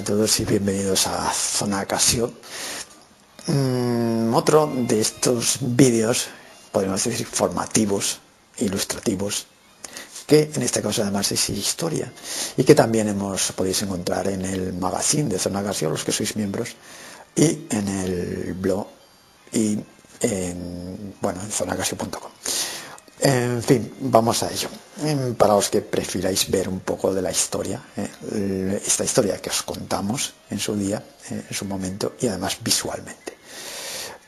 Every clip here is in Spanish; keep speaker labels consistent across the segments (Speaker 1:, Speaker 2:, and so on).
Speaker 1: A todos y bienvenidos a Zona Casio. Mm, otro de estos vídeos, podemos decir, formativos, ilustrativos, que en este caso además es historia y que también hemos podéis encontrar en el magazine de Zona Casio, los que sois miembros, y en el blog y en, bueno, en zonacasio.com. En fin, vamos a ello. Em, para los que prefiráis ver un poco de la historia, eh, esta historia que os contamos en su día, eh, en su momento, y además visualmente.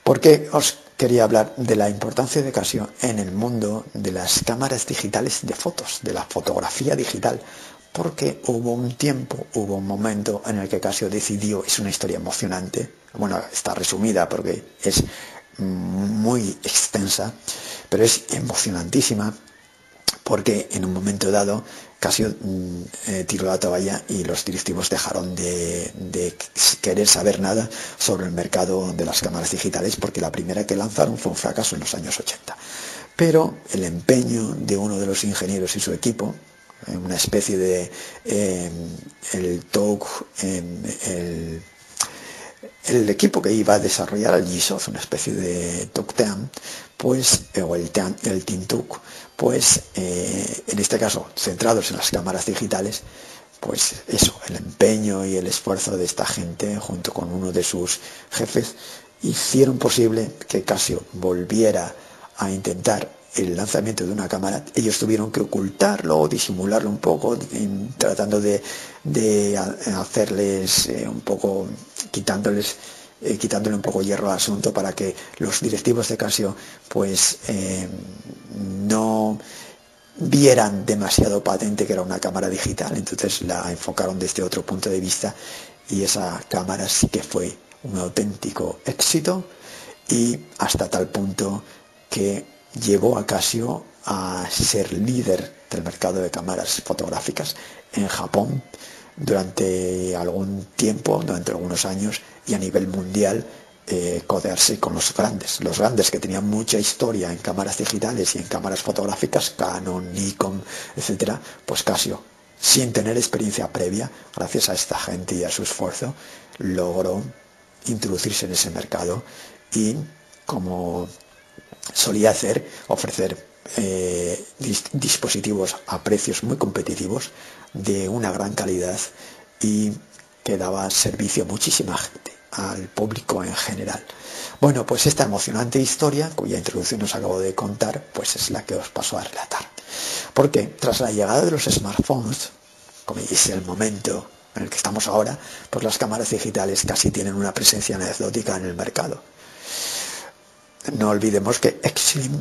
Speaker 1: Porque os quería hablar de la importancia de Casio en el mundo de las cámaras digitales de fotos, de la fotografía digital, porque hubo un tiempo, hubo un momento en el que Casio decidió, es una historia emocionante, bueno, está resumida porque es muy extensa, pero es emocionantísima porque en un momento dado Casio mm, eh, tiró la toalla y los directivos dejaron de, querer saber nada sobre el mercado de las cámaras digitales porque la primera que lanzaron fue un fracaso en los años 80. Pero el empeño de uno de los ingenieros y su equipo, una especie de eh, el TOC, el el equipo que iba a desarrollar el GSOF, una especie de TOC-TEAM, pues, eh, o el, el TINTUC, pues eh, en este caso centrados en las cámaras digitales, pues eso, el empeño y el esfuerzo de esta gente junto con uno de sus jefes hicieron posible que Casio volviera a intentar el lanzamiento de una cámara, ellos tuvieron que ocultarlo o disimularlo un poco, tratando de, hacerles eh, un poco, quitándoles, eh, quitándole un poco hierro al asunto para que los directivos de Casio pues eh, no vieran demasiado patente que era una cámara digital, entonces la enfocaron desde otro punto de vista y esa cámara sí que fue un auténtico éxito y hasta tal punto que llevó a Casio a ser líder del mercado de cámaras fotográficas en Japón durante algún tiempo, durante algunos años, y a nivel mundial eh, codearse con los grandes. Los grandes que tenían mucha historia en cámaras digitales y en cámaras fotográficas, Canon, Nikon, etcétera, pues Casio, sin tener experiencia previa, gracias a esta gente y a su esfuerzo, logró introducirse en ese mercado y como solía hacer, ofrecer eh, dispositivos a precios muy competitivos, de una gran calidad y que daba servicio a muchísima gente, al público en general. Bueno, pues esta emocionante historia, cuya introducción os acabo de contar, pues es la que os paso a relatar. Porque tras la llegada de los smartphones, como es el momento en el que estamos ahora, pues las cámaras digitales casi tienen una presencia anecdótica en el mercado. No olvidemos que Exim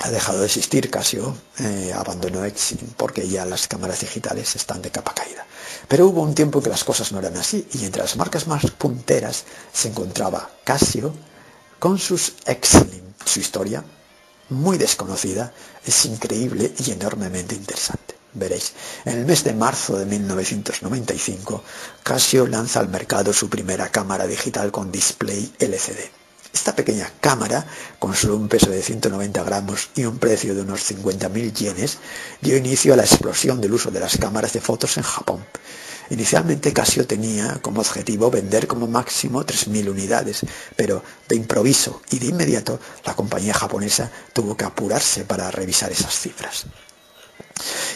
Speaker 1: ha dejado de existir, Casio eh, abandonó Exim porque ya las cámaras digitales están de capa caída. Pero hubo un tiempo que las cosas no eran así y entre las marcas más punteras se encontraba Casio con sus Exim. Su historia, muy desconocida, es increíble y enormemente interesante. Veréis, en el mes de marzo de 1995, Casio lanza al mercado su primera cámara digital con display LCD. Esta pequeña cámara, con solo un peso de 190 gramos y un precio de unos 50.000 yenes, dio inicio a la explosión del uso de las cámaras de fotos en Japón. Inicialmente Casio tenía como objetivo vender como máximo 3.000 unidades, pero de improviso y de inmediato la compañía japonesa tuvo que apurarse para revisar esas cifras.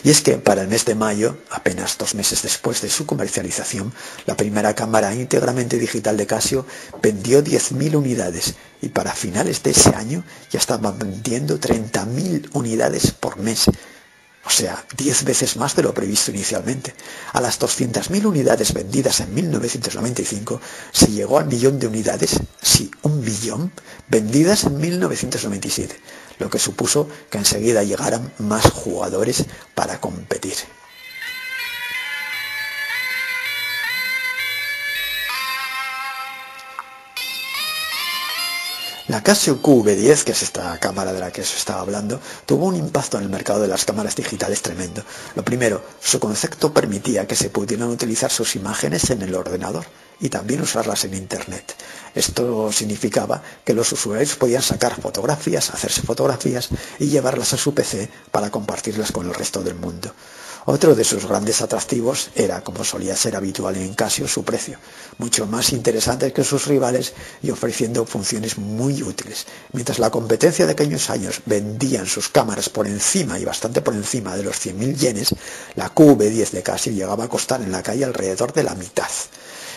Speaker 1: Y es que para el mes de mayo, apenas dos meses después de su comercialización, la primera cámara íntegramente digital de Casio vendió 10.000 unidades y para finales de ese año ya estaban vendiendo 30.000 unidades por mes. O sea, 10 veces más de lo previsto inicialmente. A las 200.000 unidades vendidas en 1995 se llegó al millón de unidades, sí, un millón, vendidas en 1997 lo que supuso que enseguida llegaran más jugadores para competir. La Casio QV10, que es esta cámara de la que os estaba hablando, tuvo un impacto en el mercado de las cámaras digitales tremendo. Lo primero, su concepto permitía que se pudieran utilizar sus imágenes en el ordenador y también usarlas en Internet. Esto significaba que los usuarios podían sacar fotografías, hacerse fotografías y llevarlas a su PC para compartirlas con el resto del mundo. Otro de sus grandes atractivos era, como solía ser habitual en Casio, su precio, mucho más interesante que sus rivales y ofreciendo funciones muy útiles. Mientras la competencia de aquellos años vendían sus cámaras por encima y bastante por encima de los 100.000 yenes, la QV10 de Casio llegaba a costar en la calle alrededor de la mitad.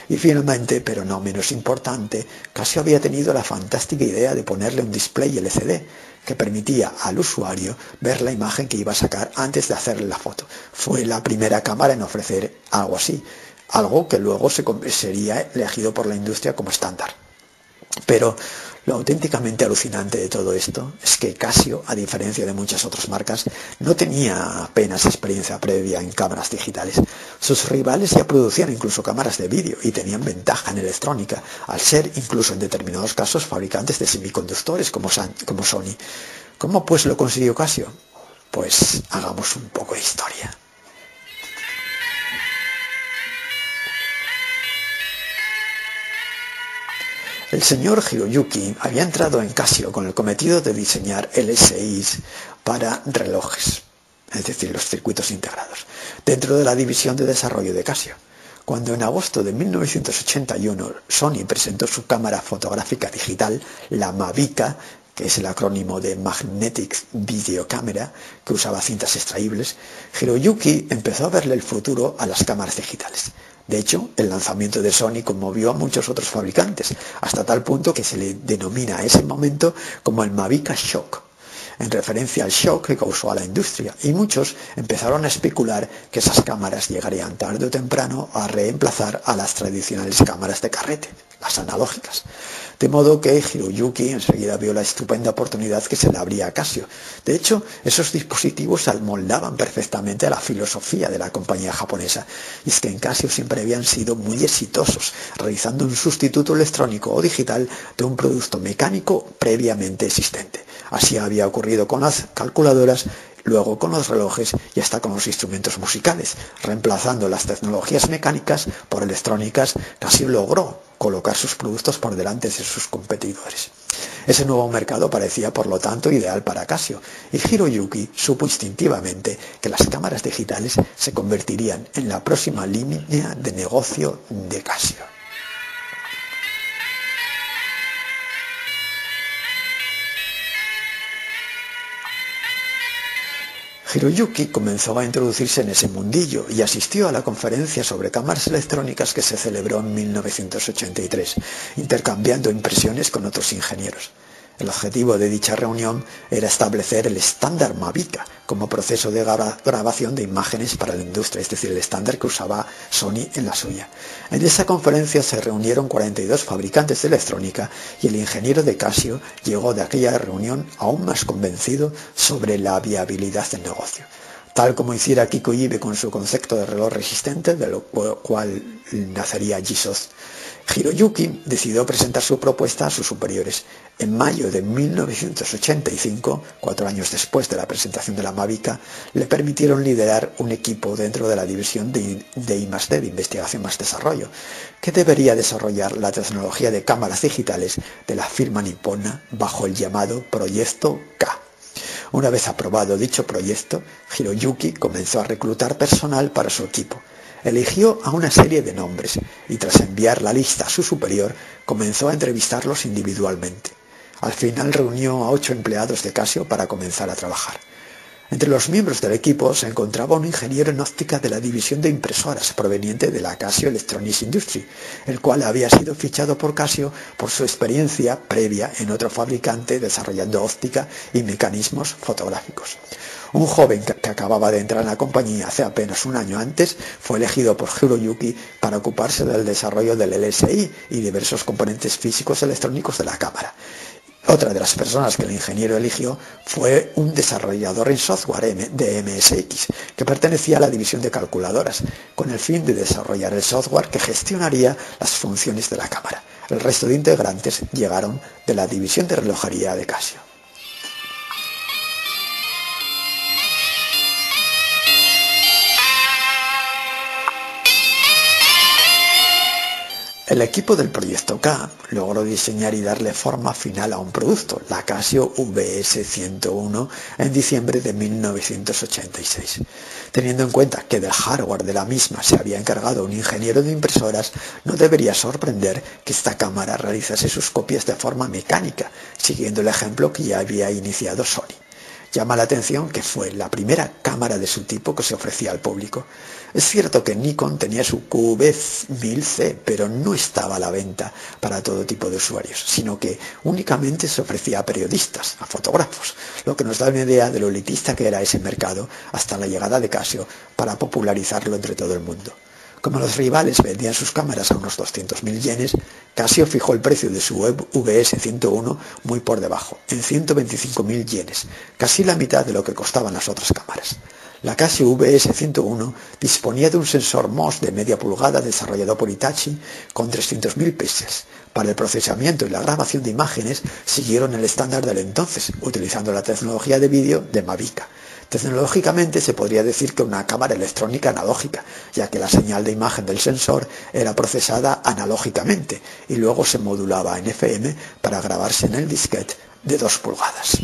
Speaker 1: Y finalmente, pero no menos importante, Casio había tenido la fantástica idea de ponerle un display LCD que permitía al usuario ver la imagen que iba a sacar antes de hacerle la foto. Fue la primera cámara en ofrecer algo así, algo que luego se sería elegido por la industria como estándar. Pero lo auténticamente alucinante de todo esto es que Casio, a diferencia de muchas otras marcas, no tenía apenas experiencia previa en cámaras digitales. Sus rivales ya producían incluso cámaras de vídeo y tenían ventaja en electrónica, al ser incluso en determinados casos fabricantes de semiconductores como, como Sony. ¿Cómo pues lo consiguió Casio? Pues hagamos un poco de historia. El señor Hiroyuki había entrado en Casio con el cometido de diseñar LSIs para relojes, es decir, los circuitos integrados, dentro de la división de desarrollo de Casio. Cuando en agosto de 1981 Sony presentó su cámara fotográfica digital, la Mavica, que es el acrónimo de Magnetic Video Camera, que usaba cintas extraíbles, Hiroyuki empezó a verle el futuro a las cámaras digitales. De hecho, el lanzamiento de Sony conmovió a muchos otros fabricantes, hasta tal punto que se le denomina a ese momento como el Mavica Shock, en referencia al shock que causó a la industria, y muchos empezaron a especular que esas cámaras llegarían tarde o temprano a reemplazar a las tradicionales cámaras de carrete, las analógicas. De modo que Hiroyuki enseguida vio la estupenda oportunidad que se le abría a Casio. De hecho, esos dispositivos almoldaban perfectamente a la filosofía de la compañía japonesa. Y es que en Casio siempre habían sido muy exitosos, realizando un sustituto electrónico o digital de un producto mecánico previamente existente. Así había ocurrido con las calculadoras luego con los relojes y hasta con los instrumentos musicales, reemplazando las tecnologías mecánicas por electrónicas, casi logró colocar sus productos por delante de sus competidores. Ese nuevo mercado parecía, por lo tanto, ideal para Casio, y Hiroyuki supo instintivamente que las cámaras digitales se convertirían en la próxima línea de negocio de Casio. Hiroyuki comenzó a introducirse en ese mundillo y asistió a la conferencia sobre cámaras electrónicas que se celebró en 1983, intercambiando impresiones con otros ingenieros. El objetivo de dicha reunión era establecer el estándar Mavica como proceso de grabación de imágenes para la industria, es decir, el estándar que usaba Sony en la suya. En esa conferencia se reunieron 42 fabricantes de electrónica y el ingeniero de Casio llegó de aquella reunión aún más convencido sobre la viabilidad del negocio tal como hiciera Kiko Ibe con su concepto de reloj resistente, de lo cual nacería Gisos. Hiroyuki decidió presentar su propuesta a sus superiores. En mayo de 1985, cuatro años después de la presentación de la Mavica, le permitieron liderar un equipo dentro de la división de, I+D, de Investigación más Desarrollo, que debería desarrollar la tecnología de cámaras digitales de la firma nipona bajo el llamado Proyecto K. Una vez aprobado dicho proyecto, Hiroyuki comenzó a reclutar personal para su equipo eligió a una serie de nombres y tras enviar la lista a su superior comenzó a entrevistarlos individualmente. Al final reunió a ocho empleados de Casio para comenzar a trabajar. Entre los miembros del equipo se encontraba un ingeniero en óptica de la división de impresoras proveniente de la Casio Electronics Industry, el cual había sido fichado por Casio por su experiencia previa en otro fabricante desarrollando óptica y mecanismos fotográficos. Un joven que acababa de entrar en la compañía hace apenas un año antes fue elegido por Hiroyuki para ocuparse del desarrollo del LSI y diversos componentes físicos electrónicos de la cámara. Otra de las personas que el ingeniero eligió fue un desarrollador en software de MSX, que pertenecía a la división de calculadoras, con el fin de desarrollar el software que gestionaría las funciones de la cámara. El resto de integrantes llegaron de la división de relojería de Casio. El equipo del proyecto K logró diseñar y darle forma final a un producto, la Casio VS101, en diciembre de 1986. Teniendo en cuenta que del hardware de la misma se había encargado un ingeniero de impresoras, no debería sorprender que esta cámara realizase sus copias de forma mecánica, siguiendo el ejemplo que ya había iniciado Sony. Llama la atención que fue la primera cámara de su tipo que se ofrecía al público. Es cierto que Nikon tenía su QV1000C, pero no estaba a la venta para todo tipo de usuarios, sino que únicamente se ofrecía a periodistas, a fotógrafos, lo que nos da una idea de lo elitista que era ese mercado hasta la llegada de Casio para popularizarlo entre todo el mundo. Como los rivales vendían sus cámaras a unos 200.000 yenes, Casio fijó el precio de su VS101 muy por debajo, en 125.000 yenes, casi la mitad de lo que costaban las otras cámaras. La Casio VS101 disponía de un sensor MOS de media pulgada desarrollado por Itachi con 300.000 pesos. Para el procesamiento y la grabación de imágenes siguieron el estándar del entonces, utilizando la tecnología de vídeo de Mavica. Tecnológicamente se podría decir que una cámara electrónica analógica, ya que la señal de imagen del sensor era procesada analógicamente y luego se modulaba en FM para grabarse en el disquete de 2 pulgadas.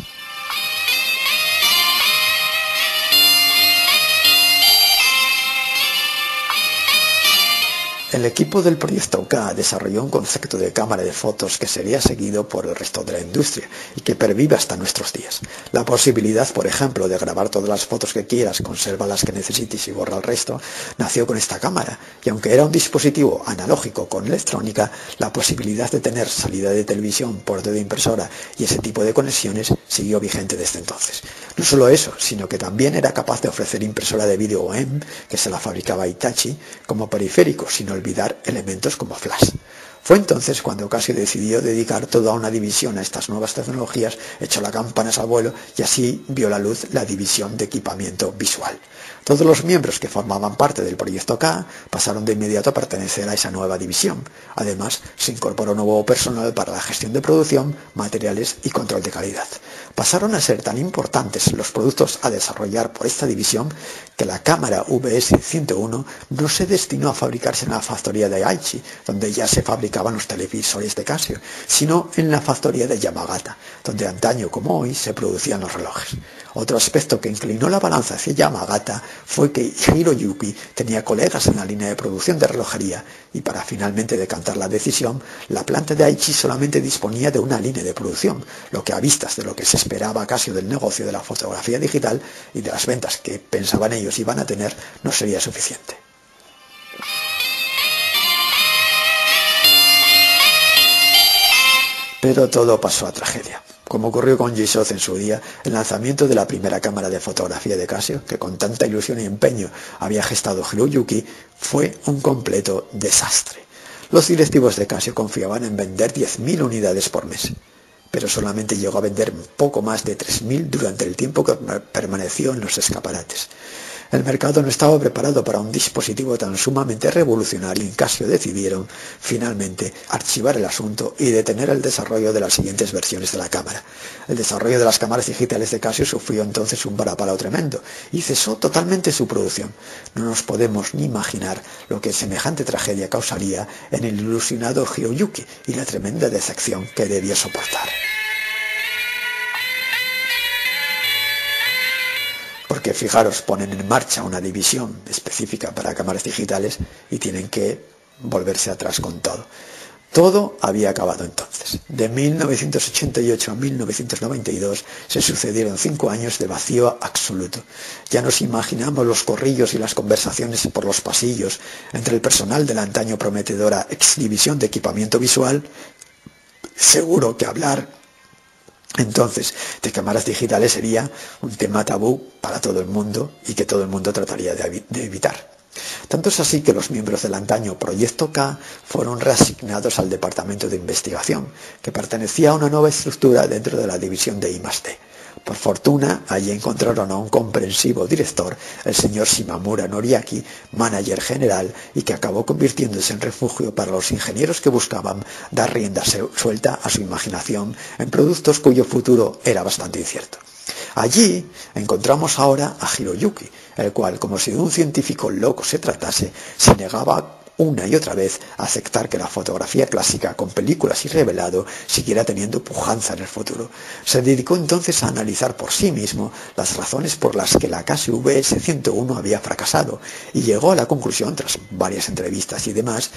Speaker 1: El equipo del proyecto K desarrolló un concepto de cámara de fotos que sería seguido por el resto de la industria y que pervive hasta nuestros días. La posibilidad, por ejemplo, de grabar todas las fotos que quieras, conserva las que necesites y borra el resto, nació con esta cámara y aunque era un dispositivo analógico con electrónica, la posibilidad de tener salida de televisión, puerto de impresora y ese tipo de conexiones siguió vigente desde entonces. No solo eso, sino que también era capaz de ofrecer impresora de vídeo OEM, que se la fabricaba Itachi, como periférico, sino olvidar elementos como flash. Fue entonces cuando Casio decidió dedicar toda una división a estas nuevas tecnologías, echó la campana al vuelo y así vio la luz la división de equipamiento visual. Todos los miembros que formaban parte del proyecto K pasaron de inmediato a pertenecer a esa nueva división. Además, se incorporó nuevo personal para la gestión de producción, materiales y control de calidad. Pasaron a ser tan importantes los productos a desarrollar por esta división que la cámara VS-101 no se destinó a fabricarse en la factoría de Aichi, donde ya se fabricaban los televisores de Casio, sino en la factoría de Yamagata, donde antaño como hoy se producían los relojes. Otro aspecto que inclinó la balanza hacia Yamagata fue que Hiroyuki tenía colegas en la línea de producción de relojería y para finalmente decantar la decisión, la planta de Aichi solamente disponía de una línea de producción, lo que a vistas de lo que se esperaba Casio del negocio de la fotografía digital y de las ventas que pensaban ellos iban a tener, no sería suficiente. Pero todo pasó a tragedia como ocurrió con g en su día, el lanzamiento de la primera cámara de fotografía de Casio, que con tanta ilusión y empeño había gestado Hiroyuki, fue un completo desastre. Los directivos de Casio confiaban en vender 10.000 unidades por mes, pero solamente llegó a vender poco más de 3.000 durante el tiempo que permaneció en los escaparates. El mercado no estaba preparado para un dispositivo tan sumamente revolucionario y en Casio decidieron finalmente archivar el asunto y detener el desarrollo de las siguientes versiones de la cámara. El desarrollo de las cámaras digitales de Casio sufrió entonces un varapalo tremendo y cesó totalmente su producción. No nos podemos ni imaginar lo que semejante tragedia causaría en el ilusionado Hiroyuki y la tremenda decepción que debía soportar. Porque fijaros, ponen en marcha una división específica para cámaras digitales y tienen que volverse atrás con todo. Todo había acabado entonces. De 1988 a 1992 se sucedieron cinco años de vacío absoluto. Ya nos imaginamos los corrillos y las conversaciones por los pasillos entre el personal de la antaño prometedora exdivisión de equipamiento visual. Seguro que hablar entonces, de cámaras digitales sería un tema tabú para todo el mundo y que todo el mundo trataría de, evitar. Tanto es así que los miembros del antaño Proyecto K fueron reasignados al Departamento de Investigación, que pertenecía a una nueva estructura dentro de la división de I+D. Por fortuna, allí encontraron a un comprensivo director, el señor Shimamura Noriaki, manager general, y que acabó convirtiéndose en refugio para los ingenieros que buscaban dar rienda suelta a su imaginación en productos cuyo futuro era bastante incierto. Allí encontramos ahora a Hiroyuki, el cual, como si de un científico loco se tratase, se negaba una y otra vez aceptar que la fotografía clásica con películas y revelado siguiera teniendo pujanza en el futuro. Se dedicó entonces a analizar por sí mismo las razones por las que la Casio VS101 había fracasado y llegó a la conclusión, tras varias entrevistas y demás,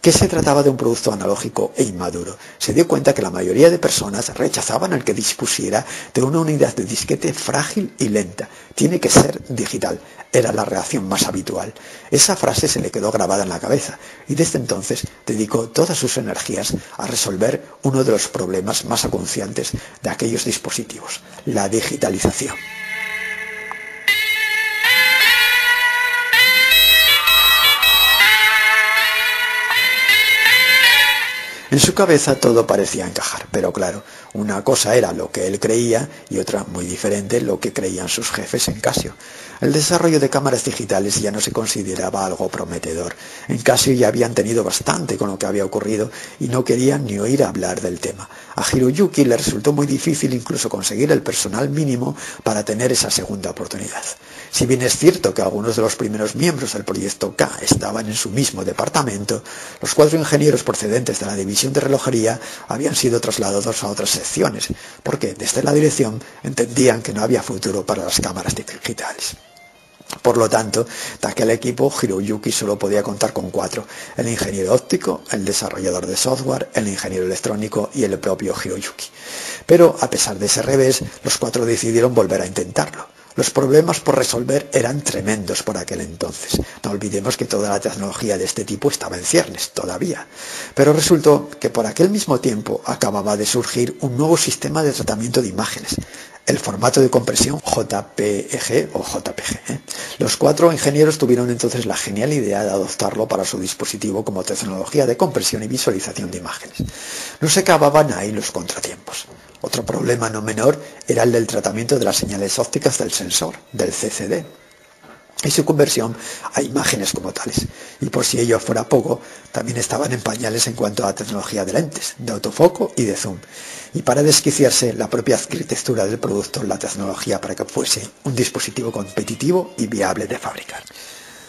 Speaker 1: que se trataba de un producto analógico e inmaduro. Se dio cuenta que la mayoría de personas rechazaban el que dispusiera de una unidad de disquete frágil y lenta. Tiene que ser digital. Era la reacción más habitual. Esa frase se le quedó grabada en la y desde entonces dedicó todas sus energías a resolver uno de los problemas más acuciantes de aquellos dispositivos, la digitalización. En su cabeza todo parecía encajar, pero claro, una cosa era lo que él creía y otra muy diferente lo que creían sus jefes en Casio. El desarrollo de cámaras digitales ya no se consideraba algo prometedor. En Casio ya habían tenido bastante con lo que había ocurrido y no querían ni oír hablar del tema. A Hiroyuki le resultó muy difícil incluso conseguir el personal mínimo para tener esa segunda oportunidad. Si bien es cierto que algunos de los primeros miembros del proyecto K estaban en su mismo departamento, los cuatro ingenieros procedentes de la división de relojería habían sido trasladados a otras secciones, porque desde la dirección entendían que no había futuro para las cámaras digitales. Por lo tanto, de aquel equipo, Hiroyuki solo podía contar con cuatro, el ingeniero óptico, el desarrollador de software, el ingeniero electrónico y el propio Hiroyuki. Pero, a pesar de ese revés, los cuatro decidieron volver a intentarlo. Los problemas por resolver eran tremendos por aquel entonces. No olvidemos que toda la tecnología de este tipo estaba en ciernes todavía. Pero resultó que por aquel mismo tiempo acababa de surgir un nuevo sistema de tratamiento de imágenes, el formato de compresión JPEG o JPG. ¿eh? Los cuatro ingenieros tuvieron entonces la genial idea de adoptarlo para su dispositivo como tecnología de compresión y visualización de imágenes. No se acababan ahí los contratiempos. Otro problema no menor era el del tratamiento de las señales ópticas del sensor, del CCD, y su conversión a imágenes como tales. Y por si ello fuera poco, también estaban en pañales en cuanto a la tecnología de lentes, de autofoco y de zoom. Y para desquiciarse, la propia arquitectura del producto, la tecnología para que fuese un dispositivo competitivo y viable de fabricar.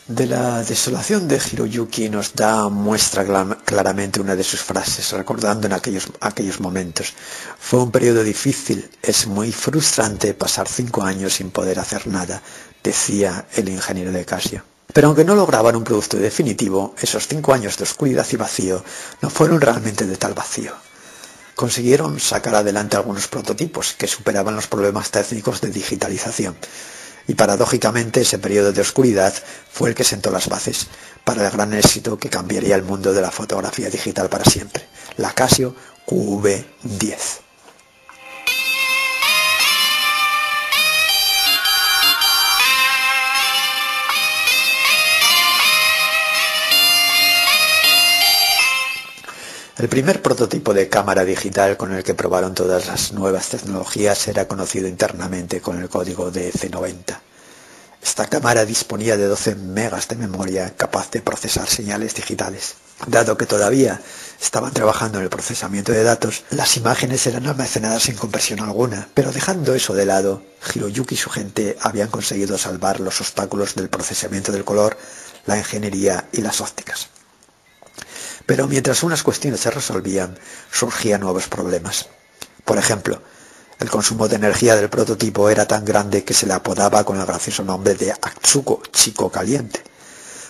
Speaker 1: De la desolación de Hiroyuki nos da muestra claramente una de sus frases, recordando en aquellos, aquellos momentos. Fue un periodo difícil, es muy frustrante pasar cinco años sin poder hacer nada, decía el ingeniero de Casio. Pero aunque no lograban un producto definitivo, esos cinco años de oscuridad y vacío no fueron realmente de tal vacío. Consiguieron sacar adelante algunos prototipos que superaban los problemas técnicos de digitalización y paradójicamente ese periodo de oscuridad fue el que sentó las bases para el gran éxito que cambiaría el mundo de la fotografía digital para siempre, la Casio QV10. El primer prototipo de cámara digital con el que probaron todas las nuevas tecnologías era conocido internamente con el código de C90. Esta cámara disponía de 12 megas de memoria capaz de procesar señales digitales. Dado que todavía estaban trabajando en el procesamiento de datos, las imágenes eran almacenadas sin compresión alguna, pero dejando eso de lado, Hiroyuki y su gente habían conseguido salvar los obstáculos del procesamiento del color, la ingeniería y las ópticas. Pero mientras unas cuestiones se resolvían, surgían nuevos problemas. Por ejemplo, el consumo de energía del prototipo era tan grande que se le apodaba con el gracioso nombre de Atsuko, chico caliente,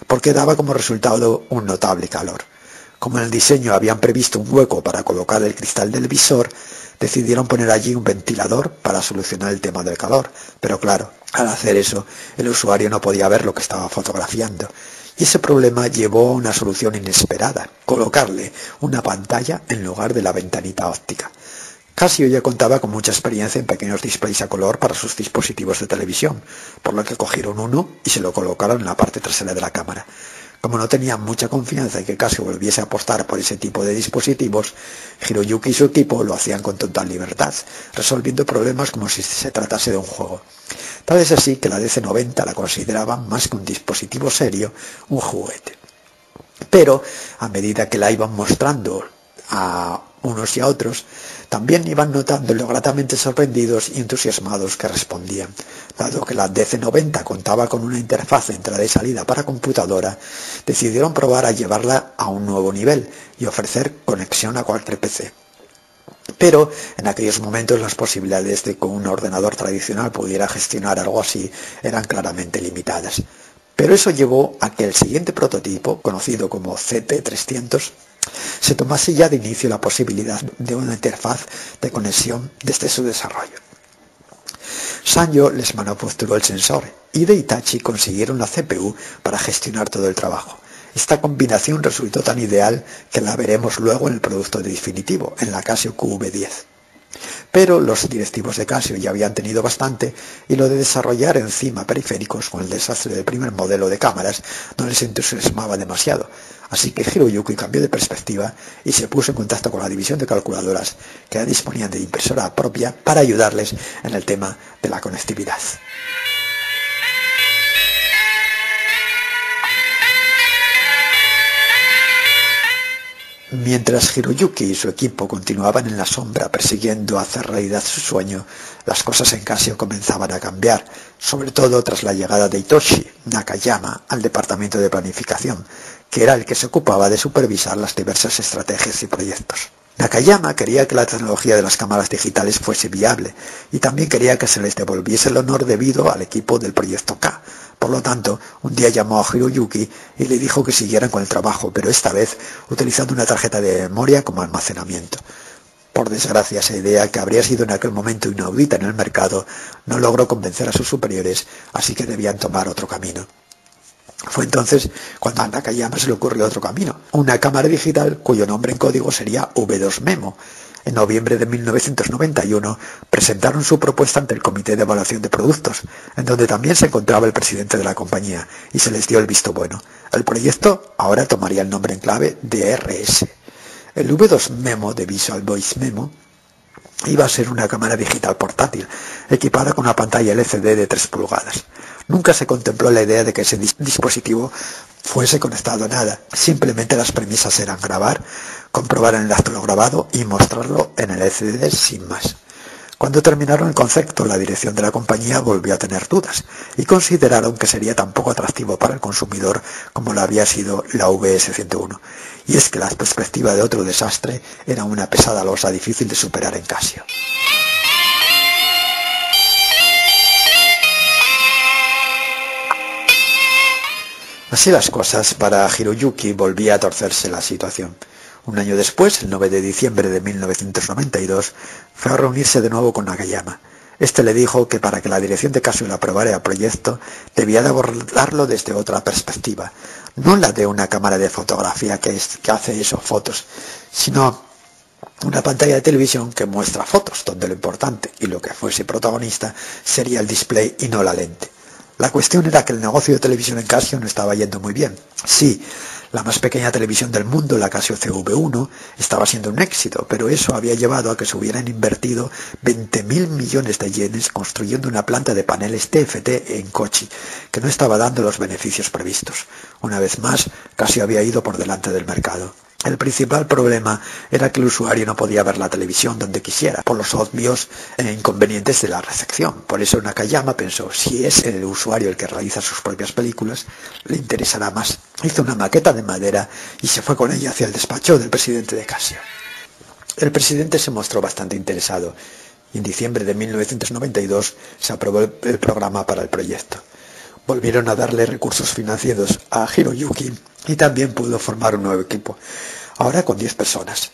Speaker 1: porque daba como resultado un notable calor. Como en el diseño habían previsto un hueco para colocar el cristal del visor, decidieron poner allí un ventilador para solucionar el tema del calor. Pero claro, al hacer eso, el usuario no podía ver lo que estaba fotografiando y ese problema llevó a una solución inesperada, colocarle una pantalla en lugar de la ventanita óptica. Casio ya contaba con mucha experiencia en pequeños displays a color para sus dispositivos de televisión, por lo que cogieron uno y se lo colocaron en la parte trasera de la cámara. Como no tenían mucha confianza en que Casio volviese a apostar por ese tipo de dispositivos, Hiroyuki y su equipo lo hacían con total libertad, resolviendo problemas como si se tratase de un juego. Tal es así que la DC-90 la consideraban más que un dispositivo serio, un juguete. Pero a medida que la iban mostrando a unos y a otros, también iban notando lo gratamente sorprendidos y entusiasmados que respondían. Dado que la DC90 contaba con una interfaz de entrada y salida para computadora, decidieron probar a llevarla a un nuevo nivel y ofrecer conexión a cualquier PC. Pero en aquellos momentos las posibilidades de que un ordenador tradicional pudiera gestionar algo así eran claramente limitadas. Pero eso llevó a que el siguiente prototipo, conocido como CT300, se tomase ya de inicio la posibilidad de una interfaz de conexión desde su desarrollo. Sanyo les manufacturó el sensor y de Itachi consiguieron la CPU para gestionar todo el trabajo. Esta combinación resultó tan ideal que la veremos luego en el producto definitivo, en la Casio QV10. Pero los directivos de Casio ya habían tenido bastante y lo de desarrollar encima periféricos con el desastre del primer modelo de cámaras no les entusiasmaba demasiado. Así que Hiroyuki cambió de perspectiva y se puso en contacto con la división de calculadoras que ya disponían de impresora propia para ayudarles en el tema de la conectividad. Mientras Hiroyuki y su equipo continuaban en la sombra persiguiendo hacer realidad su sueño, las cosas en Casio comenzaban a cambiar, sobre todo tras la llegada de Itoshi Nakayama al departamento de planificación, que era el que se ocupaba de supervisar las diversas estrategias y proyectos. Nakayama quería que la tecnología de las cámaras digitales fuese viable y también quería que se les devolviese el honor debido al equipo del proyecto K, por lo tanto, un día llamó a Hiroyuki y le dijo que siguieran con el trabajo, pero esta vez utilizando una tarjeta de memoria como almacenamiento. Por desgracia, esa idea, que habría sido en aquel momento inaudita en el mercado, no logró convencer a sus superiores, así que debían tomar otro camino. Fue entonces cuando a Nakayama se le ocurrió otro camino, una cámara digital cuyo nombre en código sería V2 Memo, en noviembre de 1991 presentaron su propuesta ante el Comité de Evaluación de Productos, en donde también se encontraba el presidente de la compañía, y se les dio el visto bueno. El proyecto ahora tomaría el nombre en clave DRS. El V2 Memo de Visual Voice Memo iba a ser una cámara digital portátil, equipada con una pantalla LCD de 3 pulgadas. Nunca se contempló la idea de que ese dispositivo fuese conectado a nada. Simplemente las premisas eran grabar, comprobar el acto lo grabado y mostrarlo en el LCD sin más. Cuando terminaron el concepto, la dirección de la compañía volvió a tener dudas y consideraron que sería tan poco atractivo para el consumidor como lo había sido la VS-101. Y es que la perspectiva de otro desastre era una pesada losa difícil de superar en Casio. Así las cosas, para Hiroyuki volvía a torcerse la situación. Un año después, el 9 de diciembre de 1992, fue a reunirse de nuevo con Nakayama. Este le dijo que para que la dirección de le aprobara el proyecto, debía de abordarlo desde otra perspectiva, no la de una cámara de fotografía que, que hace eso, fotos, sino una pantalla de televisión que muestra fotos, donde lo importante y lo que fuese protagonista sería el display y no la lente. La cuestión era que el negocio de televisión en Casio no estaba yendo muy bien. Sí, la más pequeña televisión del mundo, la Casio CV1, estaba siendo un éxito, pero eso había llevado a que se hubieran invertido 20.000 millones de yenes construyendo una planta de paneles TFT en Kochi, que no estaba dando los beneficios previstos. Una vez más, Casio había ido por delante del mercado. El principal problema era que el usuario no podía ver la televisión donde quisiera, por los obvios e inconvenientes de la recepción. Por eso Nakayama pensó, si es el usuario el que realiza sus propias películas, le interesará más. Hizo una maqueta de madera y se fue con ella hacia el despacho del presidente de Casio. El presidente se mostró bastante interesado y en diciembre de 1992 se aprobó el programa para el proyecto. Volvieron a darle recursos financieros a Hiroyuki y también pudo formar un nuevo equipo, ahora con 10 personas.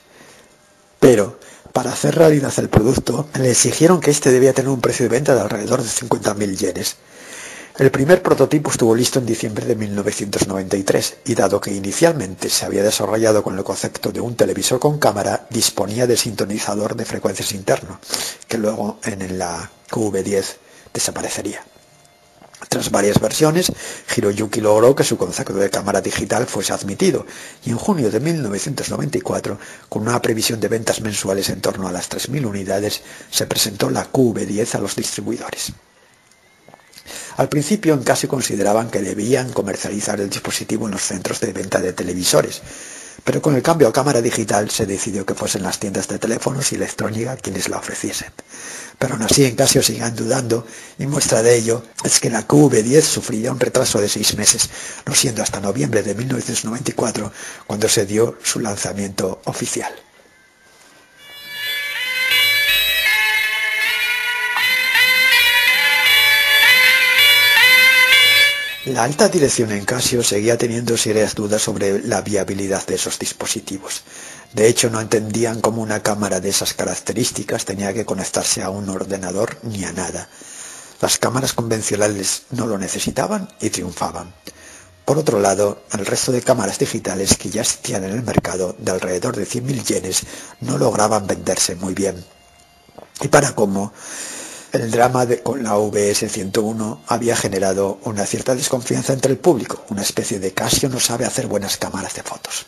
Speaker 1: Pero, para hacer realidad el producto, le exigieron que este debía tener un precio de venta de alrededor de 50.000 yenes. El primer prototipo estuvo listo en diciembre de 1993 y dado que inicialmente se había desarrollado con el concepto de un televisor con cámara, disponía de sintonizador de frecuencias interno, que luego en la QV10 desaparecería. Tras varias versiones, Hiroyuki logró que su concepto de cámara digital fuese admitido y en junio de 1994, con una previsión de ventas mensuales en torno a las 3.000 unidades, se presentó la QV10 a los distribuidores. Al principio en casi consideraban que debían comercializar el dispositivo en los centros de venta de televisores, pero con el cambio a cámara digital se decidió que fuesen las tiendas de teléfonos y electrónica quienes la ofreciesen. Pero aún así en Casio sigan dudando y muestra de ello es que la QV10 sufría un retraso de seis meses, no siendo hasta noviembre de 1994 cuando se dio su lanzamiento oficial. La alta dirección en Casio seguía teniendo serias dudas sobre la viabilidad de esos dispositivos. De hecho, no entendían cómo una cámara de esas características tenía que conectarse a un ordenador ni a nada. Las cámaras convencionales no lo necesitaban y triunfaban. Por otro lado, el resto de cámaras digitales que ya existían en el mercado de alrededor de 100.000 yenes no lograban venderse muy bien. Y para cómo, el drama con la VS-101 había generado una cierta desconfianza entre el público, una especie de Casio no sabe hacer buenas cámaras de fotos.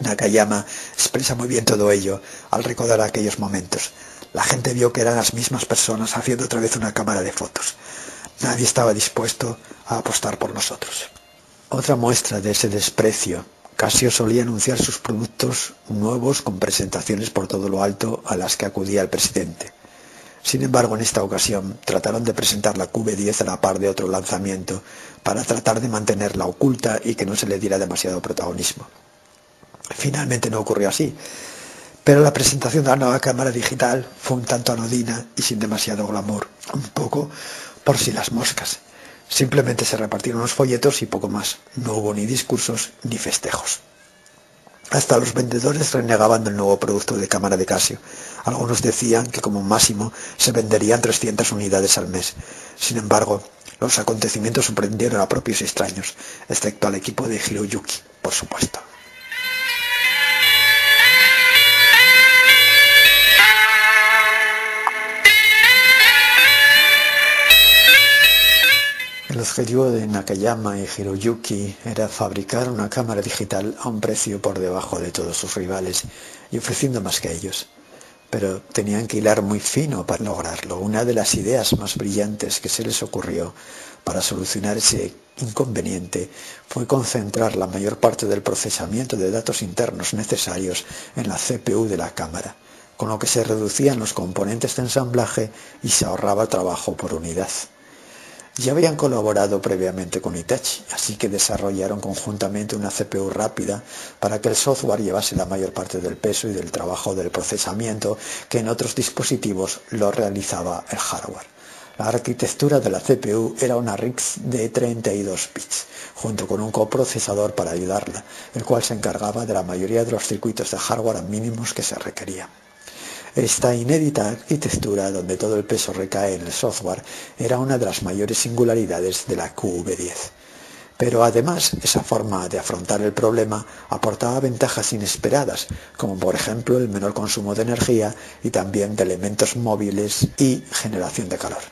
Speaker 1: Nakayama expresa muy bien todo ello al recordar aquellos momentos. La gente vio que eran las mismas personas haciendo otra vez una cámara de fotos. Nadie estaba dispuesto a apostar por nosotros. Otra muestra de ese desprecio, Casio solía anunciar sus productos nuevos con presentaciones por todo lo alto a las que acudía el presidente. Sin embargo, en esta ocasión trataron de presentar la QV10 a la par de otro lanzamiento para tratar de mantenerla oculta y que no se le diera demasiado protagonismo. Finalmente no ocurrió así, pero la presentación de la nueva cámara digital fue un tanto anodina y sin demasiado glamour, un poco por si las moscas. Simplemente se repartieron los folletos y poco más. No hubo ni discursos ni festejos. Hasta los vendedores renegaban del nuevo producto de cámara de Casio. Algunos decían que como máximo se venderían 300 unidades al mes. Sin embargo, los acontecimientos sorprendieron a propios extraños, excepto al equipo de Hiroyuki, por supuesto. El objetivo de Nakayama y Hiroyuki era fabricar una cámara digital a un precio por debajo de todos sus rivales y ofreciendo más que ellos. Pero tenían que hilar muy fino para lograrlo. Una de las ideas más brillantes que se les ocurrió para solucionar ese inconveniente fue concentrar la mayor parte del procesamiento de datos internos necesarios en la CPU de la cámara, con lo que se reducían los componentes de ensamblaje y se ahorraba trabajo por unidad. Ya habían colaborado previamente con Itachi, así que desarrollaron conjuntamente una CPU rápida para que el software llevase la mayor parte del peso y del trabajo del procesamiento que en otros dispositivos lo realizaba el hardware. La arquitectura de la CPU era una RIX de 32 bits, junto con un coprocesador para ayudarla, el cual se encargaba de la mayoría de los circuitos de hardware mínimos que se requerían. Esta inédita arquitectura, donde todo el peso recae en el software, era una de las mayores singularidades de la QV10. Pero además, esa forma de afrontar el problema aportaba ventajas inesperadas, como por ejemplo el menor consumo de energía y también de elementos móviles y generación de calor.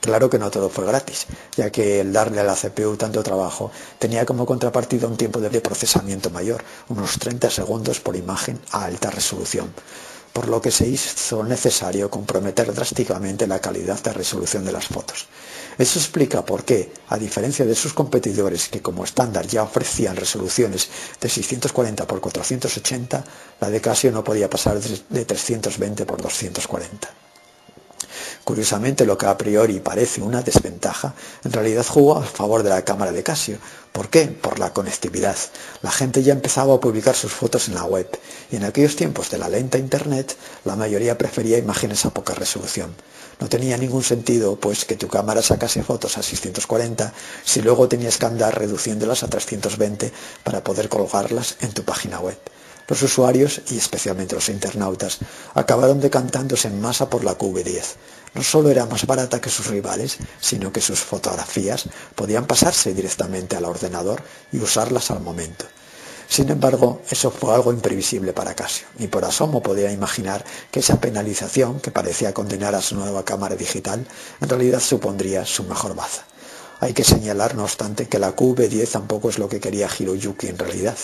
Speaker 1: Claro que no todo fue gratis, ya que el darle a la CPU tanto trabajo tenía como contrapartida un tiempo de procesamiento mayor, unos 30 segundos por imagen a alta resolución por lo que se hizo necesario comprometer drásticamente la calidad de resolución de las fotos. Eso explica por qué, a diferencia de sus competidores que como estándar ya ofrecían resoluciones de 640 x 480, la de Casio no podía pasar de 320 x 240. Curiosamente, lo que a priori parece una desventaja, en realidad jugó a favor de la cámara de Casio. ¿Por qué? Por la conectividad. La gente ya empezaba a publicar sus fotos en la web, y en aquellos tiempos de la lenta Internet, la mayoría prefería imágenes a poca resolución. No tenía ningún sentido, pues, que tu cámara sacase fotos a 640 si luego tenías que andar reduciéndolas a 320 para poder colgarlas en tu página web. Los usuarios, y especialmente los internautas, acabaron decantándose en masa por la QV10. No solo era más barata que sus rivales, sino que sus fotografías podían pasarse directamente al ordenador y usarlas al momento. Sin embargo, eso fue algo imprevisible para Casio, y por asomo podía imaginar que esa penalización, que parecía condenar a su nueva cámara digital, en realidad supondría su mejor baza. Hay que señalar, no obstante, que la QV10 tampoco es lo que quería Hiroyuki en realidad.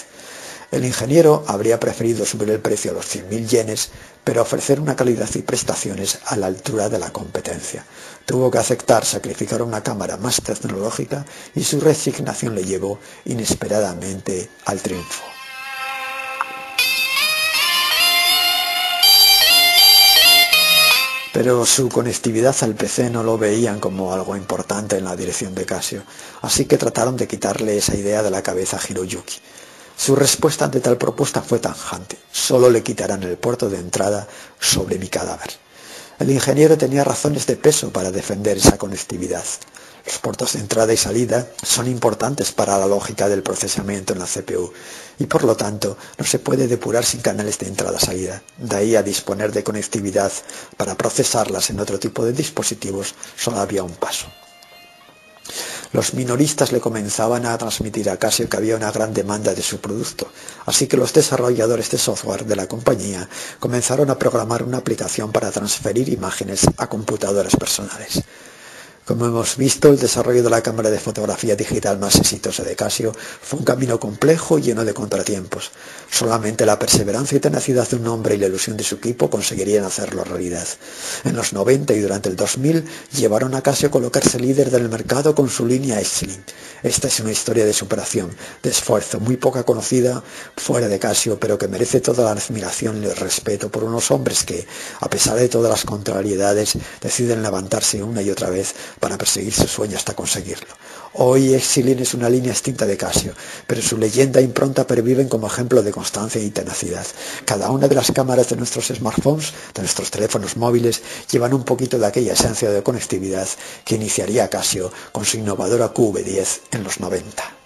Speaker 1: El ingeniero habría preferido subir el precio a los 100.000 yenes, pero ofrecer una calidad y prestaciones a la altura de la competencia. Tuvo que aceptar sacrificar una cámara más tecnológica y su resignación le llevó inesperadamente al triunfo. pero su conectividad al PC no lo veían como algo importante en la dirección de Casio, así que trataron de quitarle esa idea de la cabeza a Hiroyuki. Su respuesta ante tal propuesta fue tanjante, solo le quitarán el puerto de entrada sobre mi cadáver. El ingeniero tenía razones de peso para defender esa conectividad. Los puertos de entrada y salida son importantes para la lógica del procesamiento en la CPU y por lo tanto no se puede depurar sin canales de entrada-salida. De ahí a disponer de conectividad para procesarlas en otro tipo de dispositivos solo había un paso. Los minoristas le comenzaban a transmitir a Casio que había una gran demanda de su producto, así que los desarrolladores de software de la compañía comenzaron a programar una aplicación para transferir imágenes a computadoras personales. Como hemos visto, el desarrollo de la cámara de fotografía digital más exitosa de Casio fue un camino complejo y lleno de contratiempos. Solamente la perseverancia y tenacidad de un hombre y la ilusión de su equipo conseguirían hacerlo realidad. En los 90 y durante el 2000 llevaron a Casio a colocarse líder del mercado con su línea Exlink. Esta es una historia de superación, de esfuerzo, muy poca conocida fuera de Casio, pero que merece toda la admiración y el respeto por unos hombres que, a pesar de todas las contrariedades, deciden levantarse una y otra vez para perseguir su sueño hasta conseguirlo. Hoy Exilin es una línea extinta de Casio, pero su leyenda impronta perviven como ejemplo de constancia y tenacidad. Cada una de las cámaras de nuestros smartphones, de nuestros teléfonos móviles, llevan un poquito de aquella esencia de conectividad que iniciaría Casio con su innovadora QV10 en los 90.